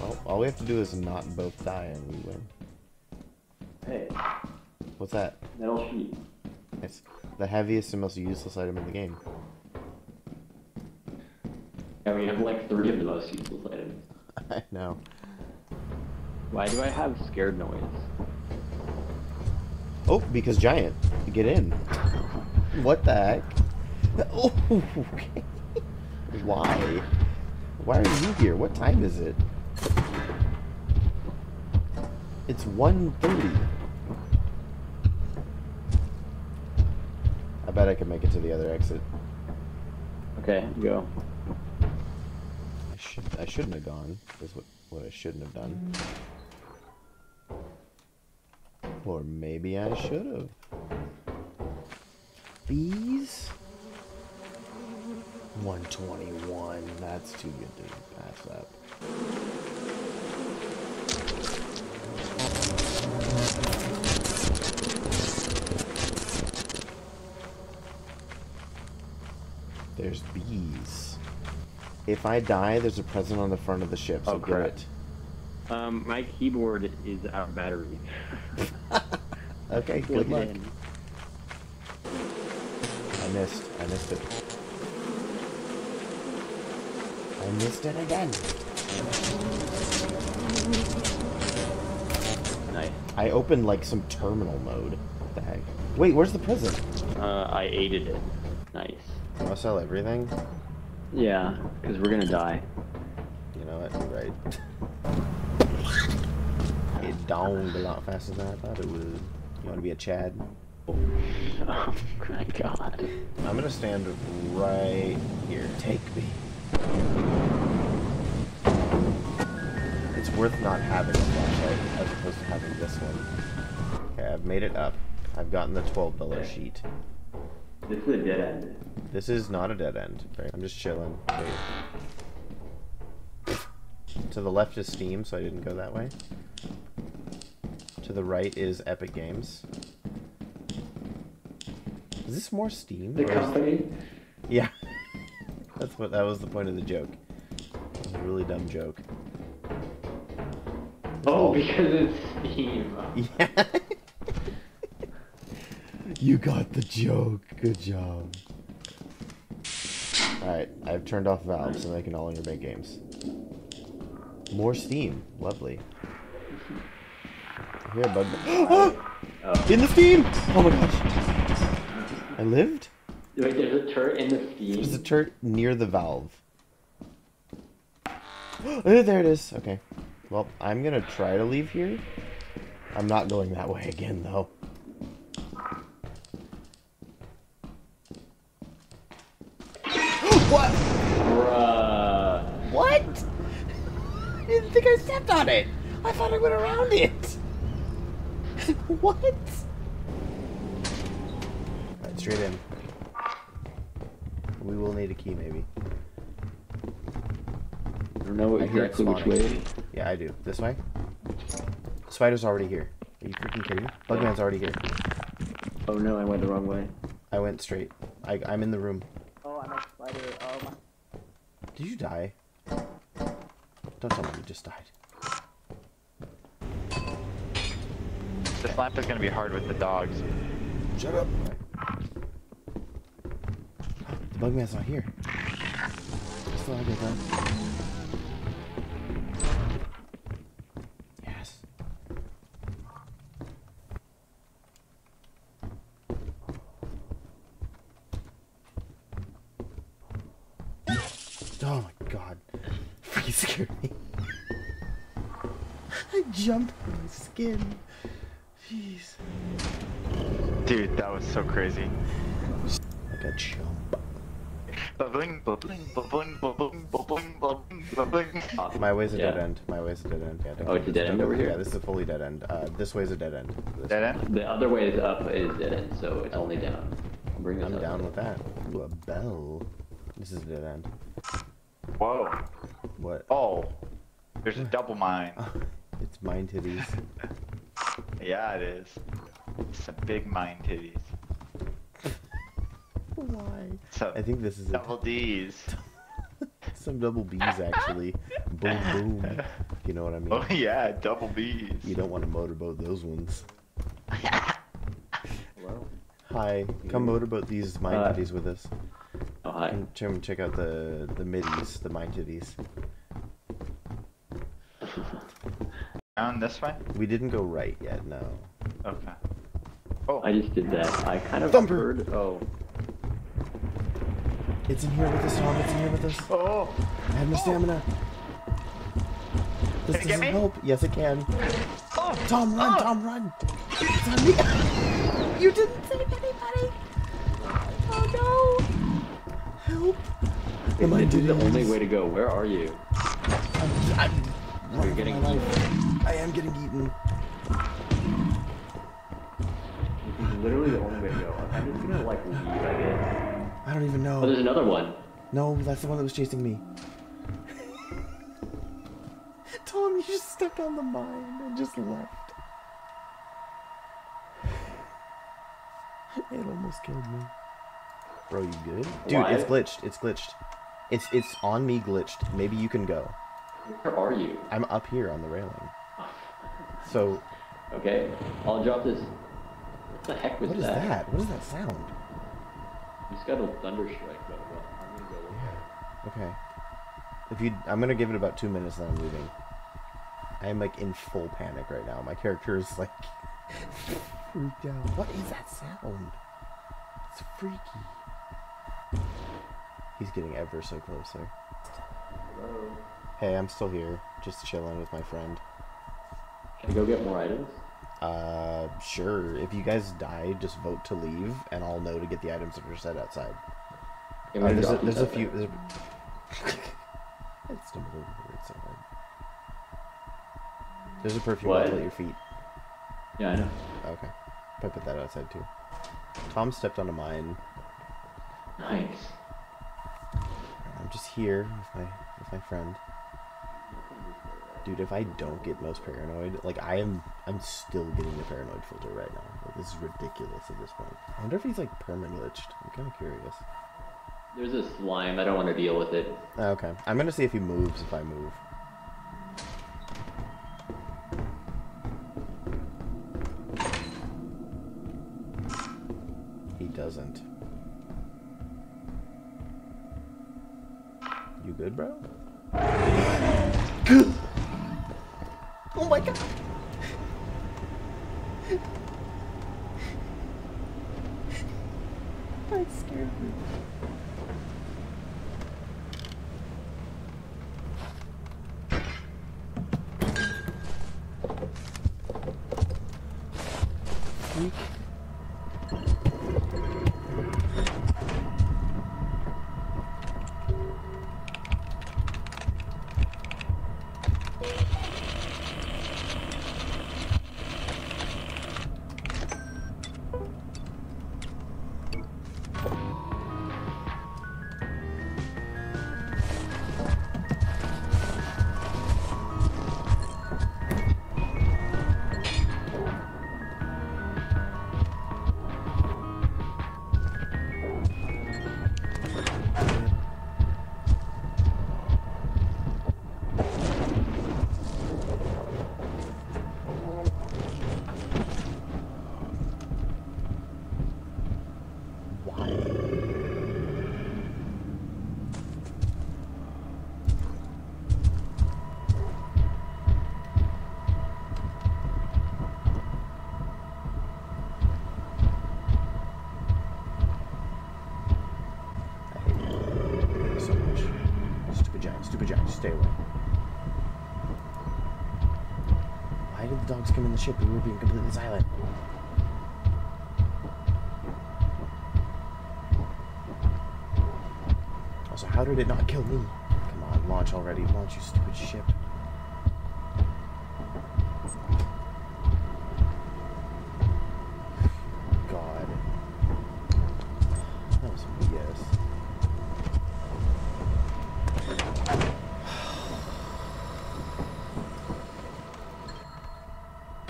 Well, all we have to do is not both die and we win. Hey, What's that? metal sheet. It's the heaviest and most useless item in the game. Yeah, we have like three of the most useless items. I know. Why do I have scared noise? Oh, because giant. Get in. What the heck? Oh, okay. Why? Why are you here? What time is it? It's 1.30. I bet I can make it to the other exit. Okay, go. I should I shouldn't have gone. Is what what I shouldn't have done. Or maybe I should have. Bees. 121. That's too good to pass up. There's bees. If I die, there's a present on the front of the ship, so Oh, get it. Um, my keyboard is out of battery. Okay, good luck. I missed. I missed it. I missed it again. Nice. I opened like some terminal mode. What the heck? Wait, where's the present? Uh, I aided it. Nice. I'll sell everything. Yeah, because we're gonna die. You know what? You're right. It dawned a lot faster than I thought it would. You want to be a Chad? Oh my god. I'm gonna stand right here. Take me. It's worth not having a flashlight as opposed to having this one. Okay, I've made it up. I've gotten the twelve dollar sheet. This is a dead end. This is not a dead end. Right? I'm just chilling. Wait. To the left is Steam, so I didn't go that way. To the right is Epic Games. Is this more Steam? The company. Yeah. That's what that was the point of the joke. It was a really dumb joke. Oh, because it's Steam. Yeah. You got the joke. Good job. Alright, I've turned off valves so they can longer make games. More Steam. Lovely. Here, bud. Oh. In the Steam! Oh my gosh. I lived? Wait, there's a turret in the Steam. There's a turret near the valve. Oh, there it is. Okay. Well, I'm gonna try to leave here. I'm not going that way again, though. What? Bruh. What? I didn't think I stepped on it. I thought I went around it. what? Alright, straight in. We will need a key, maybe. I don't know I hear it exactly which way. Yeah, I do. This way? Spider's already here. Are you freaking kidding me? Bugman's already here. Oh no, I went the wrong way. I went straight. I, I'm in the room. Oh, I'm a spider. Oh my. Did you die? Don't tell me you just died. This lamp is gonna be hard with the dogs. Shut up. The bug man's not here. Still out there, Oh my god. Freaking scared me. I jumped in my skin. Jeez. Dude, that was so crazy. Like a chump. Bubbling, bubbling, bubbling, bubbling, bubbling, bubbling, bubbling. Awesome. My way's a dead end. My way's a dead end. Yeah, Oh, it's a dead end over here? Yeah, this is a fully dead end. Uh, this way's a dead end. This- Dead end? The other way is up is dead end, so it's only down. I'll bring this I'm down with that. Ooh, a bell. This is a dead end. Whoa. What? Oh. There's a double mine. It's mine titties. Yeah, it is. Some big mine titties. Why? Some I think this is it. double D's. Some double B's actually. boom boom. you know what I mean. Oh yeah, double B's. You don't want to motorboat those ones. Hello. Hi, come motorboat these mine Uh, titties with us. Oh, hi. Come check, check out the the middies, the mine titties. Down this way. We didn't go right yet, no. Okay. Oh, I just did that. I kind of Thumper. heard. Oh, It's in here with us, Tom. It's in here with us. oh, I have no stamina. This Can it doesn't me? help. Yes, it can. oh! Tom, run! Oh! Tom, run! It's on me. you didn't save anybody. Help! The mine this the only way to go. Where are you? I'm, I'm for getting life. I am getting eaten. This is literally the only way to go. I'm just gonna like leave, I guess. I don't even know. Oh, there's another one. No, that's the one that was chasing me. Tom, you just stepped on the mine and just left. It almost killed me. Bro, you good? Dude, Why? it's glitched. It's glitched. It's it's on me glitched. Maybe you can go. Where are you? I'm up here on the railing. So, Okay, I'll drop this. What the heck was what is that? that? What is that sound? Just got a thunder strike, but well, I'm gonna go look at it. Okay. If you, I'm gonna give it about two minutes, then I'm leaving. I am like in full panic right now. My character is like freaked out. What is that sound? It's freaky. He's getting ever so closer. Hello. Hey, I'm still here, just chilling with my friend. Can I go get more items? Uh, sure. If you guys die, just vote to leave, and I'll know to get the items that are set outside. Uh, there's a, there's a few. there. There's a... Stumbled over word so hard. There's a perfume What? bottle at your feet. Yeah, I know. Okay. I put that outside too. Tom stepped on a mine. Nice. Just here with my with my friend. Dude, if I don't get most paranoid, like I am, I'm still getting the paranoid filter right now. Like this is ridiculous at this point. I wonder if he's like permaglitched. I'm kind of curious. There's a slime. I don't want to deal with it. Ah, Okay, I'm gonna see if he moves if I move. He doesn't. You good, bro? Good. Oh my god. That scared me. Freak. Dogs come in the ship? We were being completely silent. Also, how did it not kill me? Come on, launch already. Launch, you stupid ship. God. That was some BS.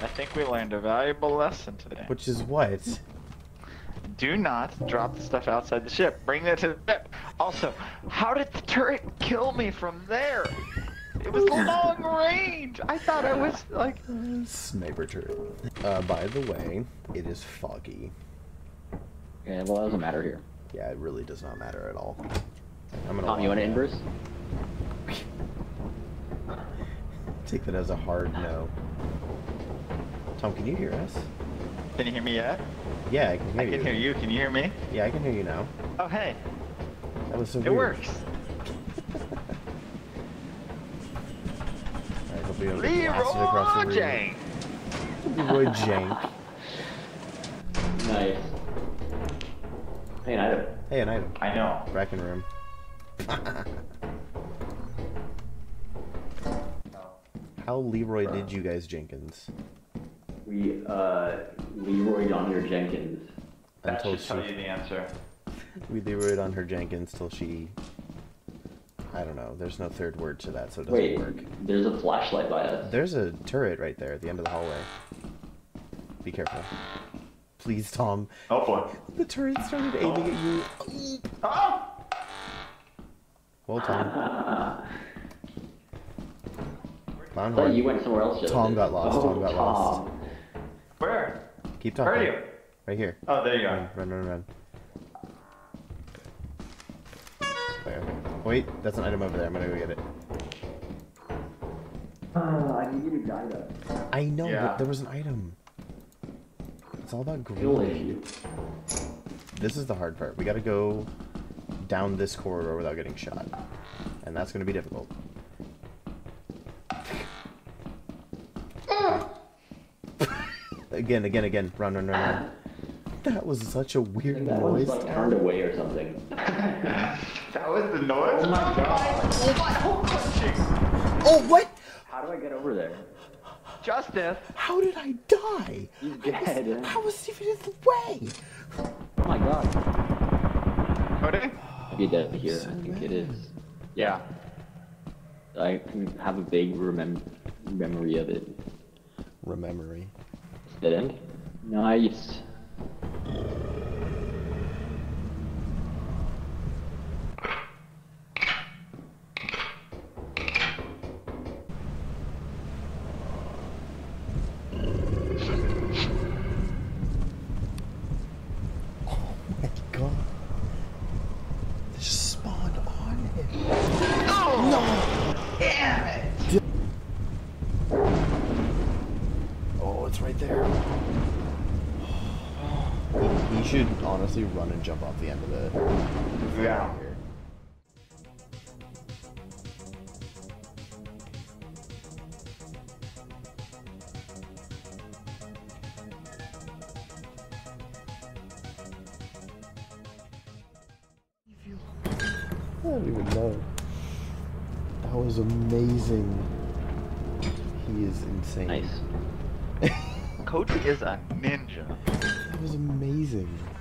I think we learned a valuable lesson today. Which is what? Do not drop the stuff outside the ship. Bring that to the ship. Also, how did the turret kill me from there? It was long range. I thought I was like. Sniper turret. Uh, by the way, it is foggy. Yeah, well, that doesn't matter here. Yeah, it really does not matter at all. I'm gonna. Tom, you want to inverse? Take that as a hard no. Tom, can you hear us? Can you hear me yet? Yeah, I can hear I you. can hear you. Can you hear me? Yeah, I can hear you now. Oh hey, That was so it weird. works. I hope we don't get blasted across the Leroy room. Jang. Leroy Jank. Nice. Hey, an item. Hey, an item. I know. Bracken room. How Leroy did you guys, Jenkins? We, uh, Leroy Donner Jenkins. That Until should tell she, you the answer. we Leroyed on her Jenkins till she. I don't know. There's no third word to that, so it doesn't Wait, work. there's a flashlight by us. There's a turret right there at the end of the hallway. Be careful. Please, Tom. Oh boy. The turret started aiming at you. Oh! Well, Tom. I Longhorn. thought you went somewhere else. Tom got lost, Oh, Tom got lost. Tom. Where? Keep Where are you? Right here. Oh, there you Run, are. run, run, run. There. Wait, that's an item over there. I'm gonna go get it. Uh, I need you to guide us. I know, Yeah. but there was an item. It's all about Fuel green. This is the hard part. We gotta go down this corridor without getting shot. And that's gonna be difficult. Again, again, again. Run, run, run, run. That was such a I weird that one's noise. like turned away or something. That was the noise. Oh my god. Oh my hole punching. Oh, what? How do I get over there? Justice. How did I die? He's dead. I was even in the way. Oh my god. Cody? Be dead here. so I think mad. it is. Yeah. I can have a vague remem- memory of it. Rememory. End? Nice. Should honestly run and jump off the end of the. Yeah. I don't even know. That was amazing. He is insane. Nice. Cody is a ninja. Was amazing.